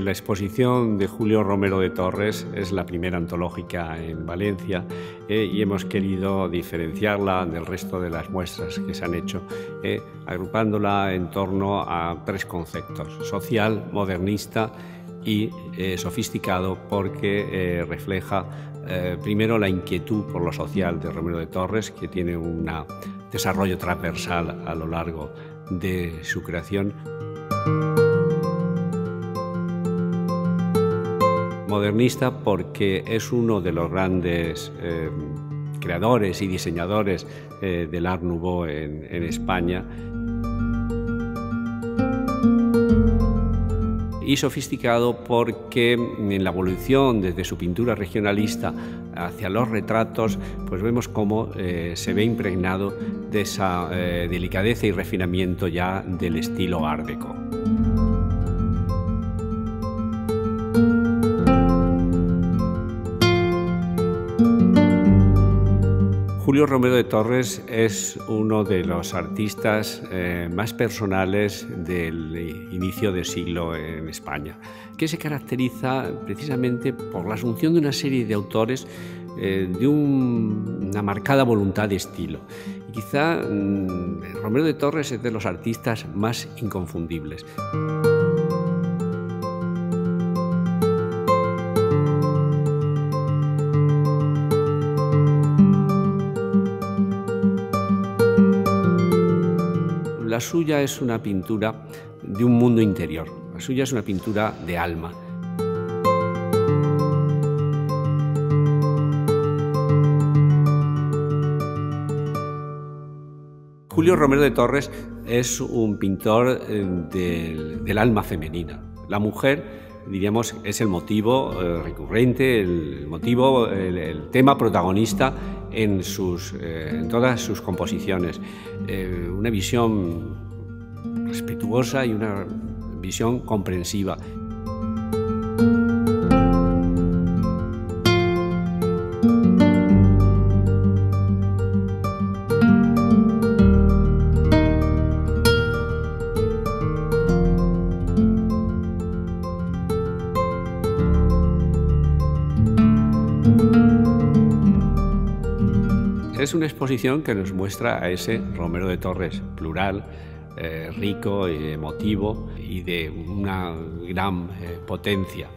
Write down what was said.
la exposición de Julio Romero de Torres es la primera antológica en Valencia eh, y hemos querido diferenciarla del resto de las muestras que se han hecho, eh, agrupándola en torno a tres conceptos, social, modernista y eh, sofisticado porque refleja primero la inquietud por lo social de Romero de Torres, que tiene un desarrollo transversal a lo largo de su creación. Modernista porque es uno de los grandes eh, creadores y diseñadores eh, del Art Nouveau en, España. y sofisticado porque en la evolución desde su pintura regionalista hacia los retratos, pues vemos cómo eh, se ve impregnado de esa delicadeza y refinamiento ya del estilo árdeco. Julio Romero de Torres es uno de los artistas eh, más personales del inicio del siglo en España, que se caracteriza precisamente por la asunción de una serie de autores eh, de una marcada voluntad de estilo. Y quizá mm, Romero de Torres es de los artistas más inconfundibles. La suya es una pintura de un mundo interior, la suya es una pintura de alma. Julio Romero de Torres es un pintor eh, del, alma femenina. La mujer, diríamos, es el motivo eh, recurrente, el motivo, el tema protagonista en, sus, eh, en todas sus composiciones. Eh, una visión respetuosa y una visión comprensiva. Es una exposición que nos muestra a ese Romero de Torres plural, eh, rico, emotivo y de una gran eh, potencia.